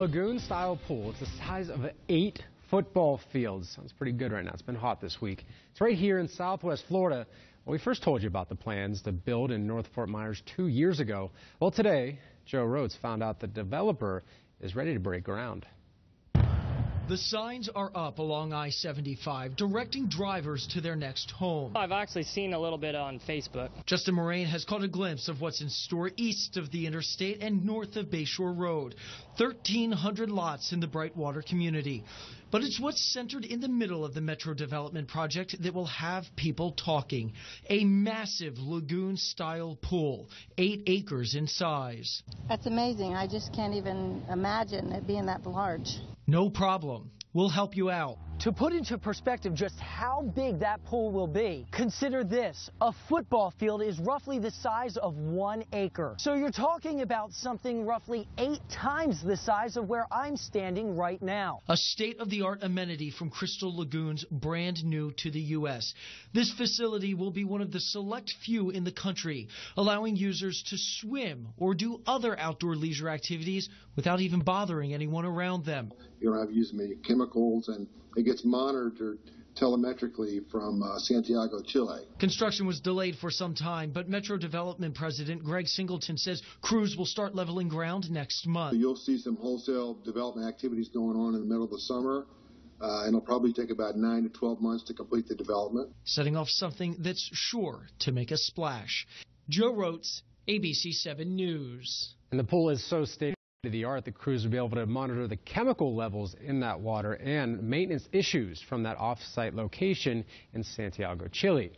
Lagoon style pool. It's the size of eight football fields. Sounds pretty good right now. It's been hot this week. It's right here in southwest Florida. Well, we first told you about the plans to build in North Fort Myers two years ago. Well, today, Joe Rhodes found out the developer is ready to break ground. The signs are up along I 75, directing drivers to their next home. I've actually seen a little bit on Facebook. Justin Moraine has caught a glimpse of what's in store east of the interstate and north of Bayshore Road. 1,300 lots in the Brightwater community. But it's what's centered in the middle of the Metro Development Project that will have people talking. A massive lagoon style pool, eight acres in size. That's amazing. I just can't even imagine it being that large. No problem. We'll help you out. To put into perspective just how big that pool will be, consider this. A football field is roughly the size of one acre. So you're talking about something roughly eight times the size of where I'm standing right now. A state of the art amenity from Crystal Lagoons, brand new to the U.S. This facility will be one of the select few in the country, allowing users to swim or do other outdoor leisure activities without even bothering anyone around them. You don't have to use many chemicals and it gets monitored telemetrically from uh, Santiago, Chile. Construction was delayed for some time, but Metro Development President Greg Singleton says crews will start leveling ground next month. You'll see some wholesale development activities going on in the middle of the summer. Uh, and it'll probably take about 9 to 12 months to complete the development. Setting off something that's sure to make a splash. Joe Rhodes, ABC 7 News. And the pool is so state of the art, the crews will be able to monitor the chemical levels in that water and maintenance issues from that off-site location in Santiago, Chile.